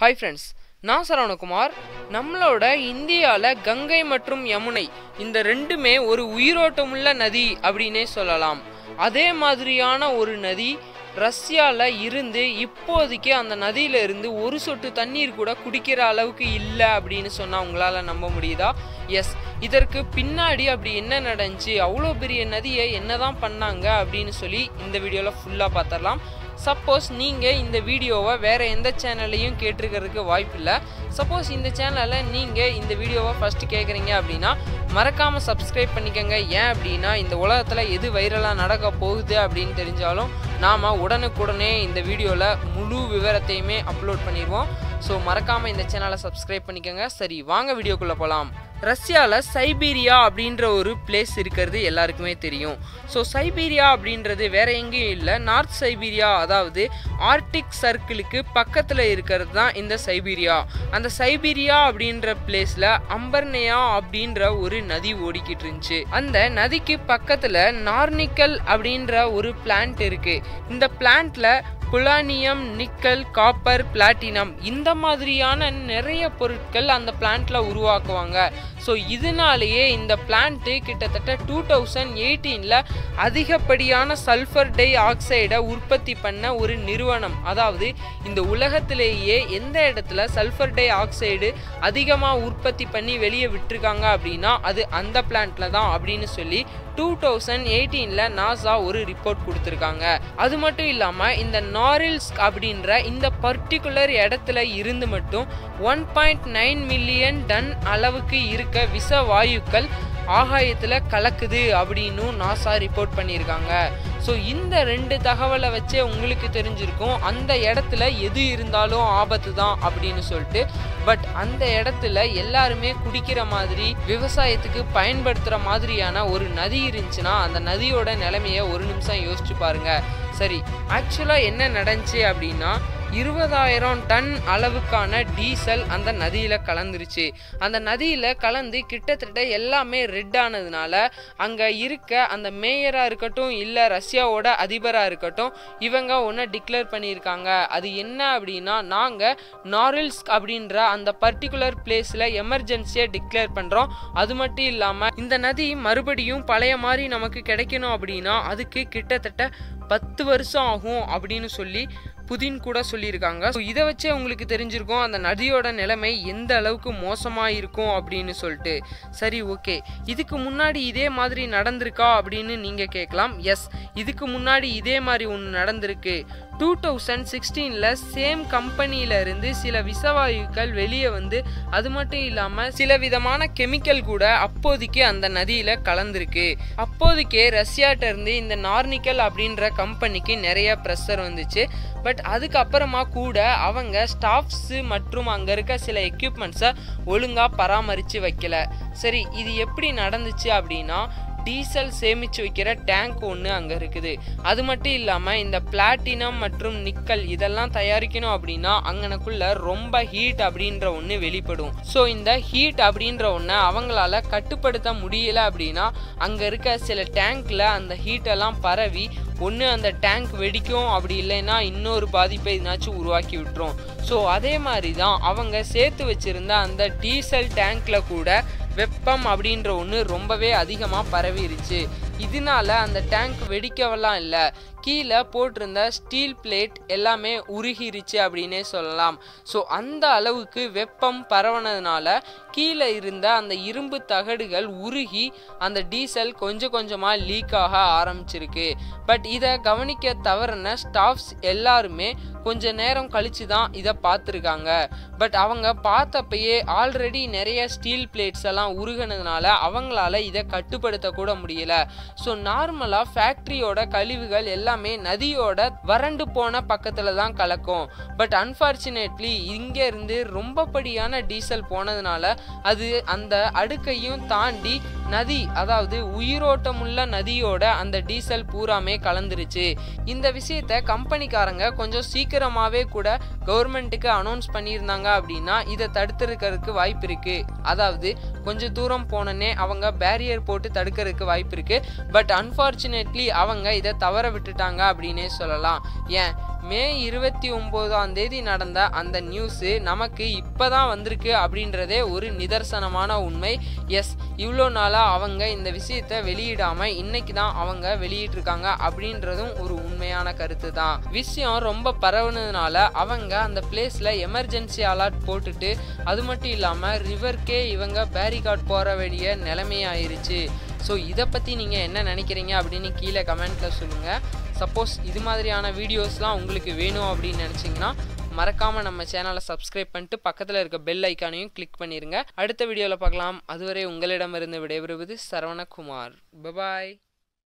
Hi friends நான் சரவணகுமார். நம்மளோட இந்தியாவில் கங்கை மற்றும் யமுனை இந்த ரெண்டுமே ஒரு உயிரோட்டமுள்ள நதி அப்படின்னே சொல்லலாம். அதே மாதிரியான ஒரு நதி ரஷ்யாவில் இருந்து இப்போதைக்கு அந்த நதியில இருந்து ஒரு சொட்டு தண்ணீர் கூட குடிக்கிற அளவுக்கு இல்லை அப்படின்னு சொன்னால் உங்களால் நம்ப முடியுதா? எஸ் இதற்கு பின்னாடி அப்படி என்ன நடந்துச்சு? அவ்வளோ பெரிய நதியை என்னதான் பண்ணாங்க அப்படின்னு சொல்லி இந்த வீடியோவில் ஃபுல்லாக பார்த்துடலாம் சப்போஸ் நீங்கள் இந்த வீடியோவை வேறு எந்த சேனல்லையும் கேட்டிருக்கிறதுக்கு வாய்ப்பில்லை. சப்போஸ் இந்த சேனலில் நீங்கள் இந்த வீடியோவை ஃபஸ்ட்டு கேட்குறீங்க அப்படின்னா மறக்காமல் சப்ஸ்கிரைப் பண்ணிக்கோங்க. ஏன் அப்படின்னா இந்த உலகத்தில் எது வைரலாக நடக்க போகுது அப்படின்னு தெரிஞ்சாலும் நாம் உடனுக்குடனே இந்த வீடியோவில் முழு விவரத்தையுமே அப்லோட் பண்ணிடுவோம். ஸோ மறக்காமல் இந்த சேனலை சப்ஸ்கிரைப் பண்ணிக்கோங்க. சரி வாங்க வீடியோக்குள்ளே போகலாம் ரஷ்யாவில் சைபீரியா அப்படின்ற ஒரு பிளேஸ் இருக்கிறது எல்லாருக்குமே தெரியும். ஸோ சைபீரியா அப்படின்றது வேற எங்கேயும் இல்லை. நார்த் சைபீரியா அதாவது ஆர்டிக் சர்க்கிளுக்கு பக்கத்தில் இருக்கிறது தான் இந்த சைபீரியா. அந்த சைபீரியா அப்படின்ற பிளேஸில் அம்பர்னையா அப்படின்ற ஒரு நதி ஓடிக்கிட்டு இருந்துச்சு. அந்த நதிக்கு பக்கத்தில் நார்னிக்கல் அப்படின்ற ஒரு பிளான்ட் இருக்குது இந்த பிளான்ட்டில் புலானியம் நிக்கல் காப்பர் பிளாட்டினம் இந்த மாதிரியான நிறைய பொருட்கள் அந்த பிளான்ட்ல உருவாக்குவாங்க. ஸோ இதனாலேயே இந்த பிளான்ட்டு கிட்டத்தட்ட டூ தௌசண்ட் எயிட்டீனில் அதிகப்படியான சல்ஃபர் டை ஆக்சைடை உற்பத்தி பண்ண ஒரு நிறுவனம். அதாவது இந்த உலகத்திலேயே எந்த இடத்துல சல்ஃபர் டை ஆக்சைடு அதிகமாக உற்பத்தி பண்ணி வெளியே விட்டுருக்காங்க அப்படின்னா அது அந்த பிளான்ட்டில் தான் அப்படின்னு சொல்லி டூ தௌசண்ட் எயிட்டீனில் நாசா ஒரு ரிப்போர்ட் கொடுத்துருக்காங்க. அது மட்டும் இல்லாமல் இந்த நாரில்ஸ் அப்படின்ற இந்த பர்டிகுலர் இடத்துல இருந்து மட்டும் one point nine million ton அளவுக்கு இருக்க விஷ வாயுக்கள் ஆகாயத்தில் கலக்குது அப்படின்னு நாசா ரிப்போர்ட் பண்ணியிருக்காங்க. ஸோ இந்த ரெண்டு தகவலை வச்சே உங்களுக்கு தெரிஞ்சிருக்கும். அந்த இடத்துல எது இருந்தாலும் ஆபத்து தான் அப்படின்னு சொல்லிட்டு. பட் அந்த இடத்துல எல்லாருமே குடிக்கிற மாதிரி விவசாயத்துக்கு பயன்படுத்துகிற மாதிரியான ஒரு நதி இருந்துச்சுன்னா அந்த நதியோட நிலைமையை ஒரு நிமிஷம் யோசிச்சு பாருங்க. சரி ஆக்சுவலாக என்ன நடந்துச்சு அப்படின்னா இருபதாயிரம் டன் அளவுக்கான டீசல் அந்த நதியில் கலந்துருச்சு. அந்த நதியில் கலந்து கிட்டத்தட்ட எல்லாமே ரெட் ஆனதுனால அங்கே இருக்க அந்த மேயராக இருக்கட்டும் இல்லை ரஷ்யாவோட அதிபராக இருக்கட்டும் இவங்க ஒன்று டிக்ளேர் பண்ணியிருக்காங்க. அது என்ன அப்படின்னா நாங்கள் நாரில்ஸ்க் அப்படின்ற அந்த பர்டிகுலர் பிளேஸில் எமர்ஜென்சியை டிக்ளேர் பண்ணுறோம் அது மட்டும் இல்லாமல் இந்த நதி மறுபடியும் பழைய மாதிரி நமக்கு கிடைக்கணும் அப்படின்னா அதுக்கு கிட்டத்தட்ட பத்து வருஷம் ஆகும் அப்படின்னு சொல்லி புதின் கூட சொல்லியிருக்காங்க. ஸோ இதை வச்சே உங்களுக்கு தெரிஞ்சிருக்கும் அந்த நதியோட நிலைமை எந்த அளவுக்கு மோசமாக இருக்கும் அப்படின்னு சொல்லிட்டு. சரி ஓகே. இதுக்கு முன்னாடி இதே மாதிரி நடந்திருக்கா அப்படின்னு நீங்கள் கேட்கலாம். எஸ் இதுக்கு முன்னாடி இதே மாதிரி ஒன்று நடந்திருக்கு. டூ தௌசண்ட் சிக்ஸ்டீனில் சேம் கம்பெனியில இருந்து சில விஷவாயுக்கள் வெளியே வந்து அது மட்டும் இல்லாமல் சில விதமான கெமிக்கல் கூட அப்போதைக்கு அந்த நதியில் கலந்துருக்கு. அப்போதைக்கே ரஷ்யாட்ட இருந்து இந்த நார்னிக்கல் அப்படின்ற கம்பெனிக்கு நிறைய ப்ரெஷர் வந்துச்சு. பட் அதுக்கப்புறமா கூட அவங்க ஸ்டாஃப்ஸு மற்றும் அங்கே இருக்க சில எக்யூப்மெண்ட்ஸை ஒழுங்காக பராமரித்து வைக்கல. சரி இது எப்படி நடந்துச்சு அப்படின்னா டீசல் சேமித்து வைக்கிற டேங்க் ஒன்று அங்கே இருக்குது. அது மட்டும் இல்லாமல் இந்த பிளாட்டினம் மற்றும் நிக்கல் இதெல்லாம் தயாரிக்கணும் அப்படின்னா அங்கனக்குள்ள ரொம்ப ஹீட் அப்படின்ற ஒன்று வெளிப்படும். ஸோ இந்த ஹீட் அப்படின்ற ஒன்றை அவங்களால கட்டுப்படுத்த முடியல அப்படின்னா அங்கே இருக்க சில டேங்க்ல அந்த ஹீட்டெல்லாம் பரவி ஒன்று அந்த டேங்க் வெடிக்கும். அப்படி இல்லைன்னா இன்னொரு பாதிப்பை எதுனாச்சும் உருவாக்கி விட்டுரும். ஸோ அதே மாதிரி தான் அவங்க சேர்த்து வச்சிருந்த அந்த டீசல் டேங்க்ல கூட வெப்பம் அப்படின்ற ஒன்று ரொம்பவே அதிகமாக பரவிருச்சு. இதனால அந்த டேங்க் வெடிக்கவெல்லாம் இல்லை. கீழே போட்டிருந்த ஸ்டீல் பிளேட் எல்லாமே உருகிருச்சு அப்படின்னே சொல்லலாம். ஸோ அந்த அளவுக்கு வெப்பம் பரவனதுனால கீழே இருந்த அந்த இரும்பு தகடுகள் உருகி அந்த டீசல் கொஞ்சம் கொஞ்சமாக லீக் ஆக ஆரம்பிச்சிருக்கு. பட் இதை கவனிக்க தவறின ஸ்டாஃப்ஸ் எல்லாருமே கொஞ்ச நேரம் கழிச்சு தான் இதை பார்த்துருக்காங்க பட் அவங்க பார்த்தப்பயே ஆல்ரெடி நிறைய ஸ்டீல் பிளேட்ஸ் எல்லாம் உருகினதுனால அவங்களால இதை கட்டுப்படுத்த கூட முடியல. ஸோ நார்மலாக ஃபேக்ட்ரியோட கழிவுகள் எல்லாமே நதியோட வறண்டு போன பக்கத்தில் தான் கலக்கும். பட் அன்ஃபார்ச்சுனேட்லி இங்கேருந்து ரொம்பப்படியான டீசல் போனதுனால அது அந்த அடுக்கையும் தாண்டி நதி அதாவது உயிரோட்டமுள்ள நதியோட அந்த டீசல் பூராமே எல்லாமே கலந்துருச்சு. இந்த விஷயத்த கம்பெனிக்காரங்க கொஞ்சம் சீக்கிரமாகவே கூட கவர்மெண்ட்டுக்கு அனௌன்ஸ் பண்ணியிருந்தாங்க அப்படின்னா இதை தடுத்துருக்கிறதுக்கு வாய்ப்பு இருக்கு. அதாவது கொஞ்சம் தூரம் போனோன்னே அவங்க பேரியர் போட்டு தடுக்கிறதுக்கு வாய்ப்பு இருக்கு. பட் அன்ஃபார்ச்சுனேட்லி அவங்க இதை தவற விட்டுட்டாங்க அப்படின்னே சொல்லலாம். ஏன்? மே இருபத்தி ஒம்போதாம் தேதி நடந்த அந்த நியூஸு நமக்கு இப்போதான் வந்திருக்கு அப்படின்றதே ஒரு நிதர்சனமான உண்மை. எஸ் இவ்வளோ நாளாக அவங்க இந்த விஷயத்தை வெளியிடாமல் இன்னைக்கு தான் அவங்க வெளியிட்டிருக்காங்க. அப்படின்றதும் ஒரு உண்மையான கருத்து தான் விஷயம் ரொம்ப பரவுனதுனால அவங்க அந்த பிளேஸில் எமர்ஜென்சி அலர்ட் போட்டுட்டு அது மட்டும் இல்லாமல் ரிவர்க்கே இவங்க பேரிகார்ட் போற வேண்டிய நிலைமையாயிருச்சு. ஸோ இதை பற்றி நீங்கள் என்ன நினைக்கிறீங்க அப்படின்னு கீழே கமெண்ட்டில் சொல்லுங்கள் சப்போஸ் இது மாதிரியான வீடியோஸ்லாம் உங்களுக்கு வேணும் அப்படின்னு நினச்சிங்கன்னா மறக்காமல் நம்ம சேனலை சப்ஸ்கிரைப் பண்ணிட்டு பக்கத்தில் இருக்க பெல் ஐக்கானையும் கிளிக் பண்ணிடுங்க அடுத்த வீடியோவில் பார்க்கலாம். அதுவரை உங்களிடமிருந்து விடைபெறுவது சரவணகுமார். பபாய்